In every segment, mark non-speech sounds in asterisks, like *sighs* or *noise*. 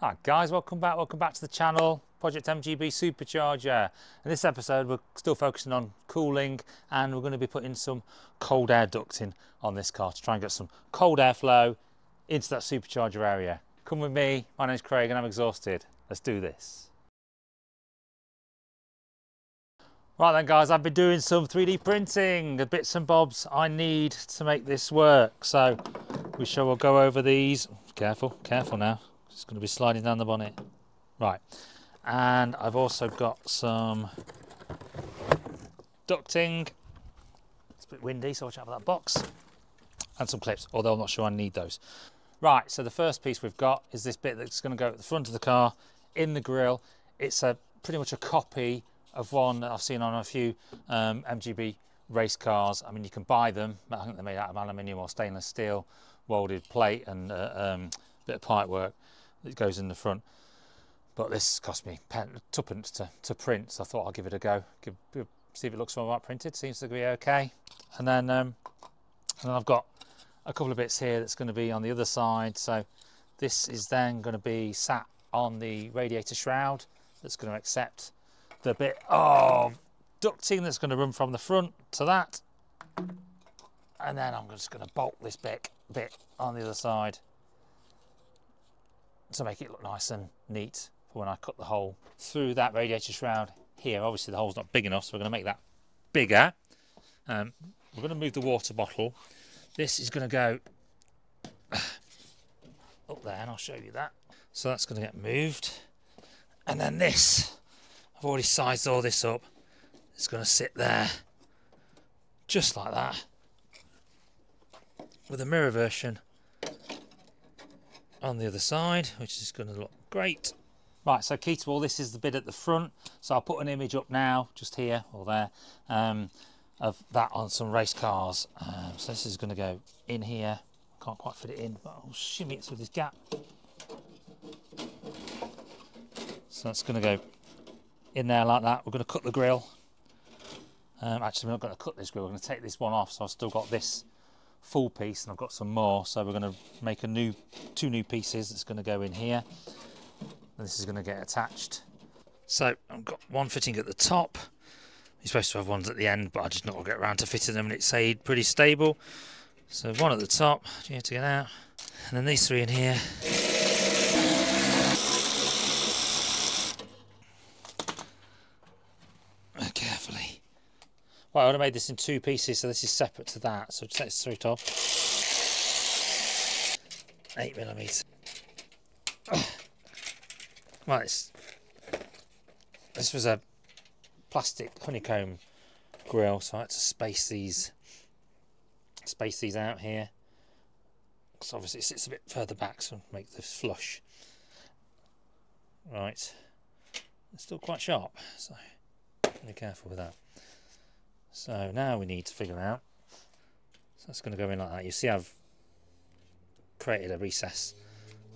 Hi guys, welcome back, welcome back to the channel, Project MGB Supercharger. In this episode we're still focusing on cooling and we're going to be putting some cold air ducting on this car to try and get some cold airflow into that supercharger area. Come with me, my name's Craig and I'm exhausted. Let's do this. Right then guys, I've been doing some 3D printing, the bits and bobs I need to make this work. So we shall go over these. Careful, careful now. It's going to be sliding down the bonnet. Right, and I've also got some ducting. It's a bit windy, so watch out for that box. And some clips, although I'm not sure I need those. Right, so the first piece we've got is this bit that's going to go at the front of the car in the grille. It's a pretty much a copy of one that I've seen on a few um, MGB race cars. I mean, you can buy them. I think they're made out of aluminium or stainless steel, welded plate and uh, um, bit of pipe work that goes in the front. But this cost me pen, tuppence to, to print, so I thought I'll give it a go. Give, see if it looks all right printed. Seems to be okay. And then, um, and then I've got a couple of bits here that's going to be on the other side. So this is then going to be sat on the radiator shroud that's going to accept the bit of ducting that's going to run from the front to that. And then I'm just going to bolt this bit, bit on the other side to make it look nice and neat for when I cut the hole through that radiator shroud here. Obviously the hole's not big enough, so we're going to make that bigger. Um, we're going to move the water bottle. This is going to go *sighs* up there, and I'll show you that. So that's going to get moved. And then this, I've already sized all this up. It's going to sit there, just like that, with a mirror version on the other side, which is going to look great. Right, so key to all this is the bit at the front. So I'll put an image up now, just here or there, um, of that on some race cars. Um, so this is going to go in here. Can't quite fit it in, but I'll shimmy it through this gap. So that's going to go in there like that. We're going to cut the grill. Um, actually, we're not going to cut this grill. We're going to take this one off. So I've still got this full piece and I've got some more so we're going to make a new two new pieces that's going to go in here. And this is going to get attached. So I've got one fitting at the top. You're supposed to have ones at the end but I just not get around to fitting them and it stayed pretty stable. So one at the top you have to get out. And then these three in here Right, I would have made this in two pieces, so this is separate to that. So take this straight off. Eight millimeters. *clears throat* Right, this, this was a plastic honeycomb grill, so I had to space these space these out here. Because obviously it sits a bit further back, so make this flush. Right, it's still quite sharp, so be careful with that. So now we need to figure out, so that's going to go in like that. You see I've created a recess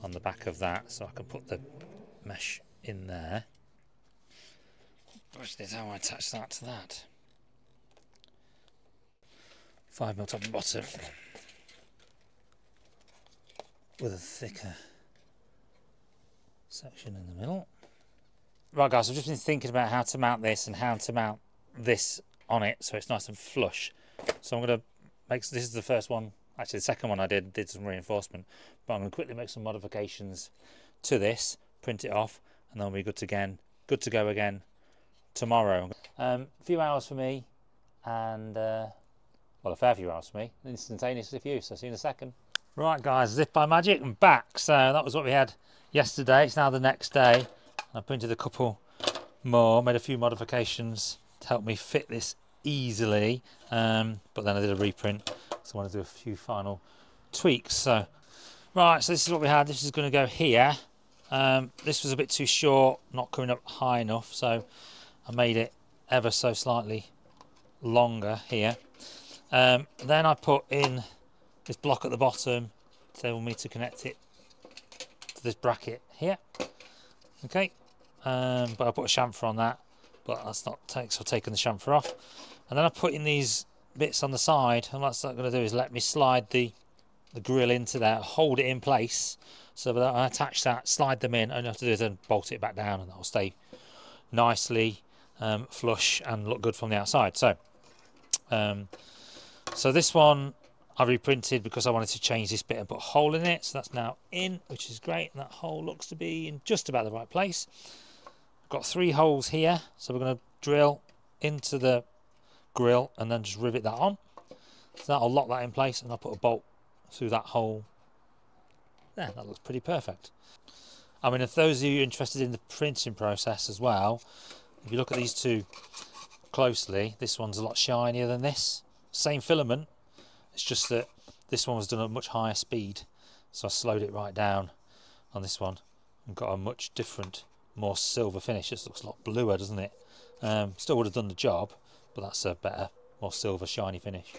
on the back of that so I can put the mesh in there. Question is how I attach that to that. 5 mil top and bottom with a thicker section in the middle. Right guys, I've just been thinking about how to mount this and how to mount this on it so it's nice and flush. So I'm going to make, this is the first one, actually the second one I did, did some reinforcement, but I'm going to quickly make some modifications to this, print it off, and then we'll be good to, again, good to go again tomorrow. Um, a few hours for me, and uh, well, a fair few hours for me, instantaneously for you, so see you in a second. Right guys, zip by magic, I'm back. So that was what we had yesterday, it's now the next day. I printed a couple more, made a few modifications to help me fit this easily um, but then I did a reprint so I want to do a few final tweaks. So right so this is what we had. This is going to go here. Um, this was a bit too short not coming up high enough so I made it ever so slightly longer here. Um, then I put in this block at the bottom to enable me to connect it to this bracket here. Okay um, but I put a chamfer on that but that's not take, so taken the chamfer off and then I put in these bits on the side and that's going to do is let me slide the the grill into there hold it in place So that I attach that, slide them in, and I have to do is then bolt it back down and that'll stay nicely um, flush and look good from the outside. So, um, so this one I reprinted because I wanted to change this bit and put a hole in it. So that's now in, which is great. And that hole looks to be in just about the right place. Got three holes here. So we're going to drill into the grill and then just rivet that on. So that'll lock that in place and I'll put a bolt through that hole. There, that looks pretty perfect. I mean, if those of you interested in the printing process as well, if you look at these two closely, this one's a lot shinier than this. Same filament, it's just that this one was done at much higher speed. So I slowed it right down on this one and got a much different, more silver finish. This looks a lot bluer, doesn't it? Um, still would have done the job, but that's a better, more silver, shiny finish.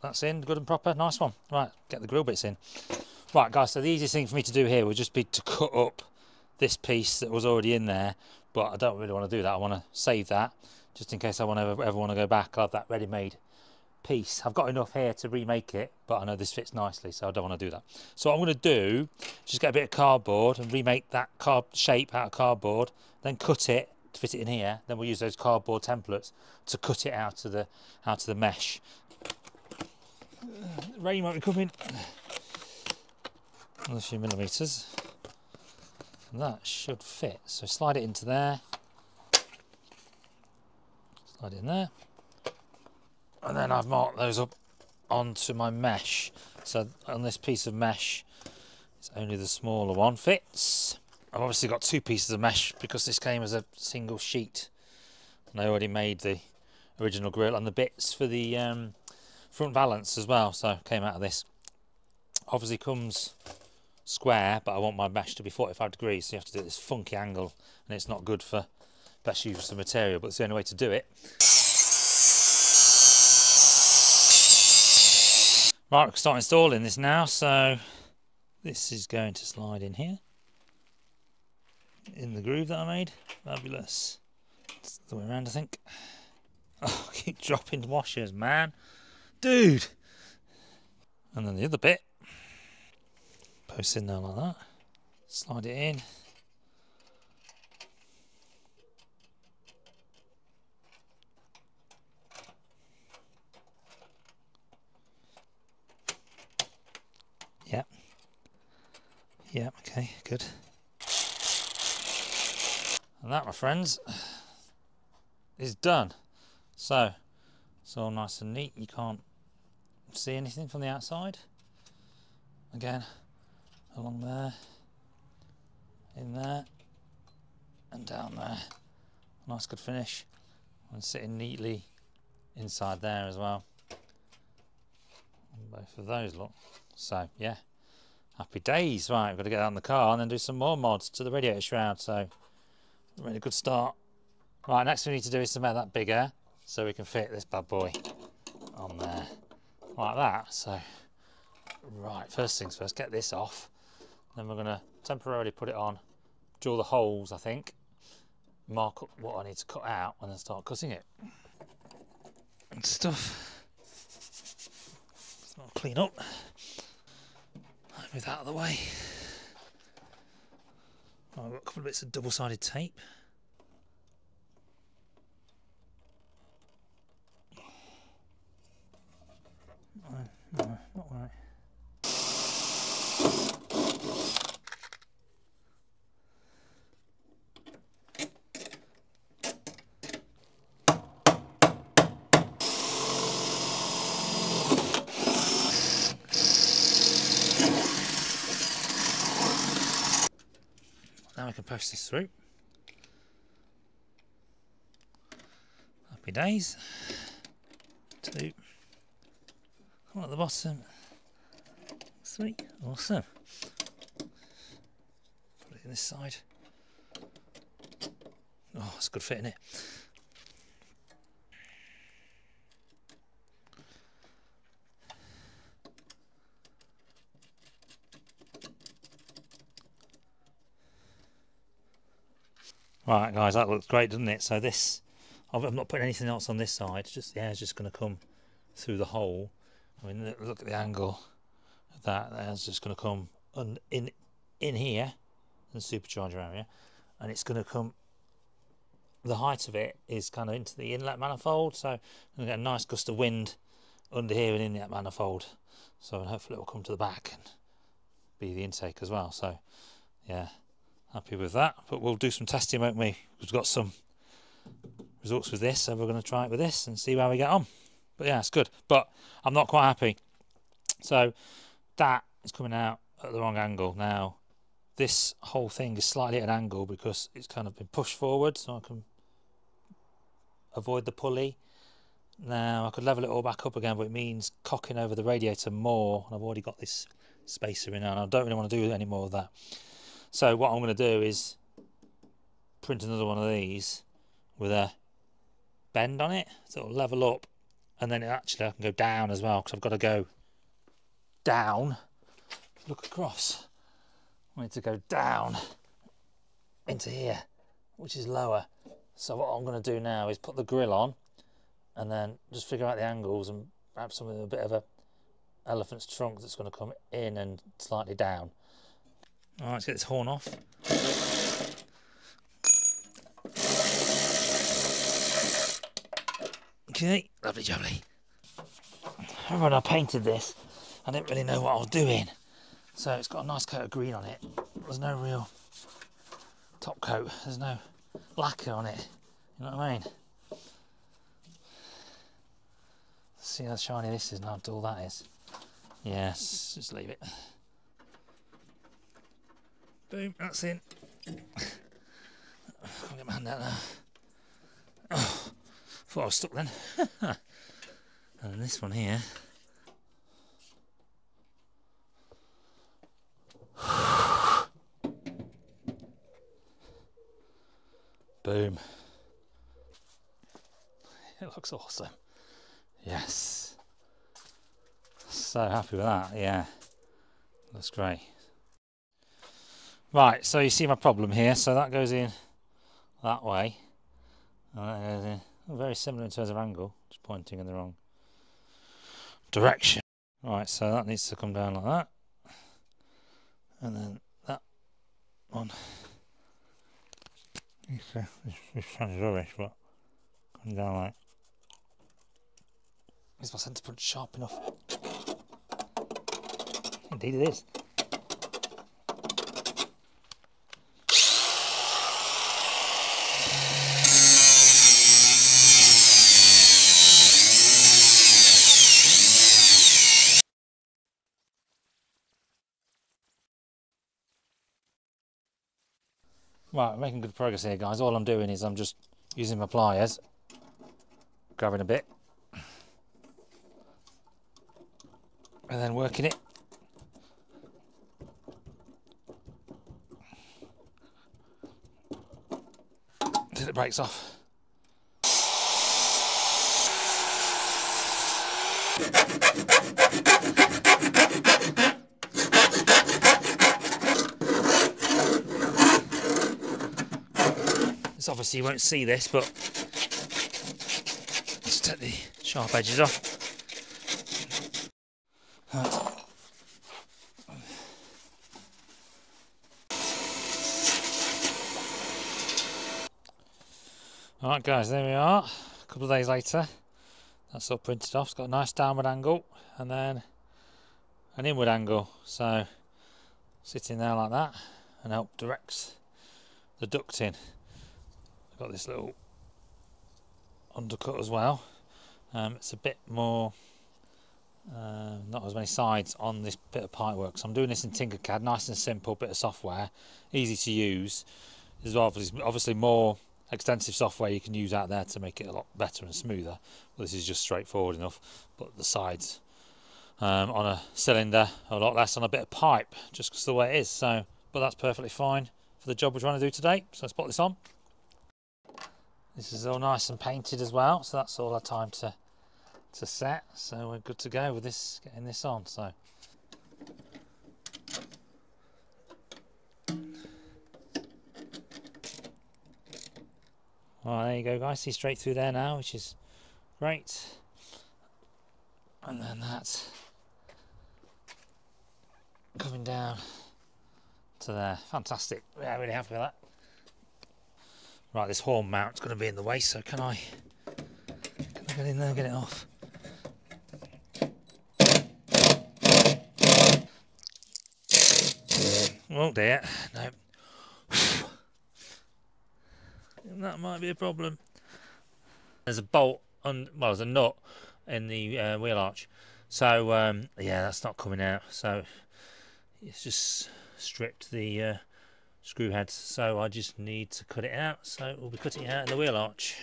That's in, good and proper, nice one. Right, get the grill bits in. Right guys, so the easiest thing for me to do here would just be to cut up this piece that was already in there, but I don't really want to do that. I want to save that just in case I want to ever, ever want to go back. i have that ready-made piece. I've got enough here to remake it, but I know this fits nicely, so I don't want to do that. So what I'm going to do, just get a bit of cardboard and remake that shape out of cardboard, then cut it to fit it in here. Then we'll use those cardboard templates to cut it out of the out of the mesh. Rain might be coming. Another few millimeters. And that should fit. So slide it into there. Slide it in there. And then I've marked those up onto my mesh. So on this piece of mesh, it's only the smaller one fits. I've obviously got two pieces of mesh because this came as a single sheet. And I already made the original grill and the bits for the um, front valance as well. So came out of this. Obviously comes square, but I want my mesh to be 45 degrees, so you have to do this funky angle, and it's not good for best use of material, but it's the only way to do it. Right, we can start installing this now, so this is going to slide in here, in the groove that I made. Fabulous. It's the way around, I think. *laughs* Oh, I keep dropping washers, man. Dude! And then the other bit post in there like that. Slide it in. Yep, okay, good. And that, my friends, is done. So, it's all nice and neat. You can't see anything from the outside. Again, along there, in there, and down there. Nice good finish. And sitting neatly inside there as well. And both of those look. So yeah, happy days. Right, we've got to get out in the car and then do some more mods to the radiator shroud. So really good start. Right, next we need to do is to make that bigger so we can fit this bad boy on there like that. So right, first things first, get this off. Then we're going to temporarily put it on, drill the holes, I think, mark up what I need to cut out, and then start cutting it. And stuff. Clean up. That out of the way. Oh, I've got a couple of bits of double-sided tape. No, not right. Post this through. Happy days. Two. One at the bottom. Three. Awesome. Put it in this side. Oh, it's a good fit in it. Right guys, that looks great doesn't it? So this, I'm not putting anything else on this side, just the air's just going to come through the hole. I mean, look- at the angle of that. That's just going to come un- in in here, the supercharger area, and it's going to come. The height of it is kind of into the inlet manifold, so I'm going to get a nice gust of wind under here and in that manifold. So hopefully it will come to the back and be the intake as well. So yeah, happy with that. But we'll do some testing, won't we? We've got some results with this, so we're going to try it with this and see how we get on. But yeah, it's good. But I'm not quite happy. So that is coming out at the wrong angle. Now, this whole thing is slightly at an angle because it's kind of been pushed forward, so I can avoid the pulley. Now I could level it all back up again, but it means cocking over the radiator more. And I've already got this spacer in now, and I don't really want to do any more of that. So what I'm going to do is print another one of these with a bend on it, so it'll level up, and then actually I can go down as well because I've got to go down. Look across. I need to go down into here, which is lower. So what I'm going to do now is put the grill on, and then just figure out the angles and perhaps something with a bit of a elephant's trunk that's going to come in and slightly down. All right, let's get this horn off. Okay, lovely jubbly. Remember when I painted this, I didn't really know what I was doing. So it's got a nice coat of green on it. There's no real top coat. There's no lacquer on it. You know what I mean? See how shiny this is and how dull that is. Yes, just leave it. Boom, that's in. Can't get my hand out there. Oh, thought I was stuck then. *laughs* and this one here. *sighs* Boom. It looks awesome. Yes. So happy with that, yeah. Looks great. Right, so you see my problem here. So that goes in that way. And that goes in. Very similar in terms of angle, just pointing in the wrong direction. Right, so that needs to come down like that. And then that one. This, uh, this, this sounds rubbish, but come down like. Is my centre punch sharp enough? Indeed it is. Right, making good progress here, guys. All I'm doing is I'm just using my pliers, grabbing a bit, and then working it. Till it breaks off. Obviously you won't see this, but let's take the sharp edges off. Right. Alright guys, there we are. A couple of days later. That's all printed off. It's got a nice downward angle and then an inward angle. So sitting there like that and help directs the ducting. Got this little undercut as well. Um, it's a bit more, uh, not as many sides on this bit of pipework. So I'm doing this in Tinkercad, nice and simple bit of software, easy to use. There's obviously, obviously more extensive software you can use out there to make it a lot better and smoother. Well, this is just straightforward enough, but the sides um, on a cylinder a lot less on a bit of pipe, just because the way it is. So, but that's perfectly fine for the job we're trying to do today. So let's put this on. This is all nice and painted as well, so that's all our time to to set. So we're good to go with this, getting this on. So. Well, there you go, guys. See straight through there now, which is great. and then that's coming down to there. Fantastic. Yeah, really happy with that. Right, this horn mount's going to be in the way, so can I, can I get in there and get it off? Oh dear, no. *sighs* that might be a problem. There's a bolt on, well, there's a nut in the uh, wheel arch. So, um, yeah, that's not coming out. So, it's just stripped the uh, screw heads. So, I just need to cut it out. So, we'll be cutting it out in the wheel arch.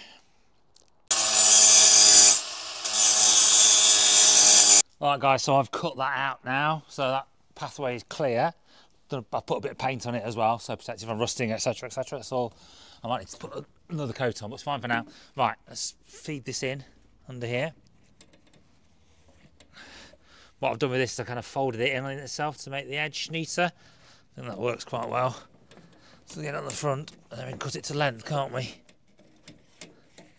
Alright guys, so I've cut that out now, so that pathway is clear. I put a bit of paint on it as well, so protective from rusting, etc, etc. That's all. I might need to put another coat on, but it's fine for now. Right, let's feed this in under here. What I've done with this is I kind of folded it in on itself to make the edge neater. Think that works quite well. So get on the front and then we can cut it to length, can't we?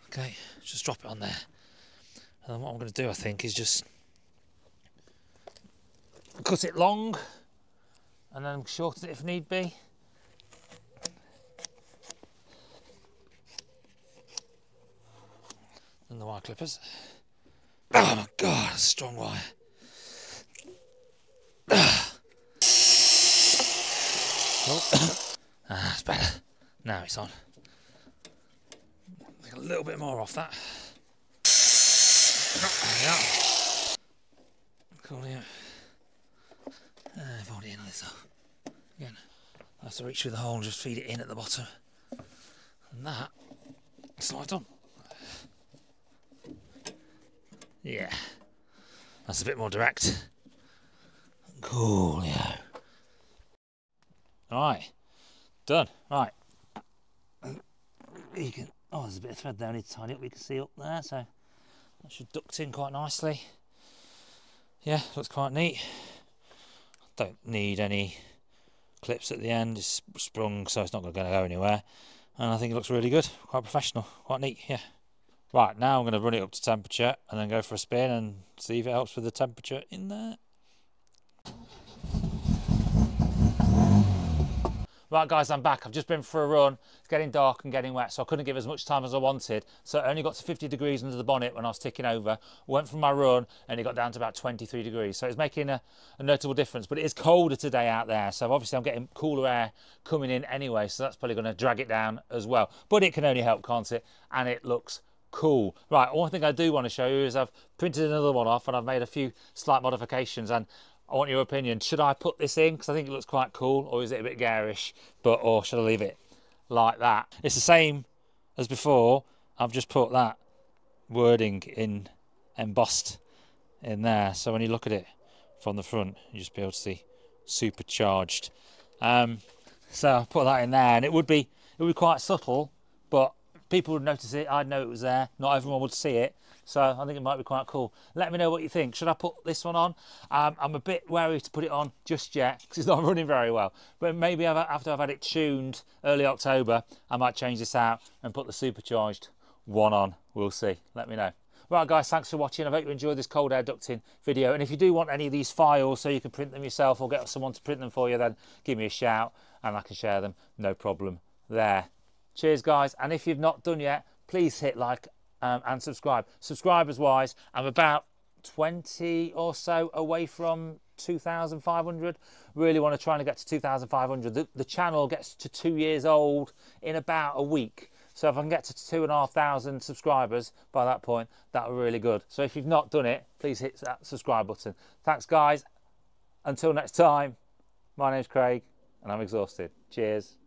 Okay, just drop it on there. And then what I'm going to do, I think, is just cut it long and then shorten it if need be. And the wire clippers. Oh my god, strong wire. *coughs* Oh, ah, it's better. Now it's on. A little bit more off that. There we are. Cool, yeah. Uh, fold it in this off. Again, I have to reach through the hole and just feed it in at the bottom. And that slides on. Yeah, that's a bit more direct. Cool, yeah. Alright, done. Right. You can, oh, there's a bit of thread there I need to tidy up. We can see up there, so that should duct in quite nicely. Yeah, looks quite neat. Don't need any clips at the end. It's sprung, so it's not going to go anywhere. And I think it looks really good. Quite professional. Quite neat, yeah. Right, now I'm going to run it up to temperature and then go for a spin and see if it helps with the temperature in there. Right guys, I'm back. I've just been for a run. It's getting dark and getting wet, so I couldn't give as much time as I wanted. So I only got to 50 degrees under the bonnet when I was ticking over. Went for my run and it got down to about 23 degrees. So it's making a, a notable difference. But it is colder today out there. So obviously I'm getting cooler air coming in anyway. So that's probably going to drag it down as well. But it can only help, can't it? And it looks cool. Right, one thing I do want to show you is I've printed another one off and I've made a few slight modifications and I want your opinion. Should I put this in because I think it looks quite cool, or is it a bit garish? But or should I leave it like that? It's the same as before. I've just put that wording in embossed in there, so when you look at it from the front, you just be able to see supercharged. Um, so I put that in there, and it would be it would be quite subtle, but people would notice it. I'd know it was there. Not everyone would see it. So I think it might be quite cool. Let me know what you think. Should I put this one on? Um, I'm a bit wary to put it on just yet because it's not *laughs* running very well. But maybe after I've had it tuned early October, I might change this out and put the supercharged one on. We'll see. Let me know. Right guys, thanks for watching. I hope you enjoyed this cold air ducting video. And if you do want any of these files so you can print them yourself or get someone to print them for you, then give me a shout and I can share them. No problem there. Cheers guys. And if you've not done yet, please hit like um, and subscribe. Subscribers wise, I'm about 20 or so away from 2,500. Really want to try and get to 2,500. The, the channel gets to two years old in about a week. So if I can get to two and a half thousand subscribers by that point, that would be really good. So if you've not done it, please hit that subscribe button. Thanks guys. Until next time, my name's Craig and I'm exhausted. Cheers.